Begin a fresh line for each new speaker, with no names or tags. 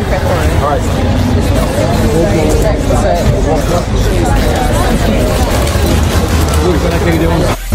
All
right.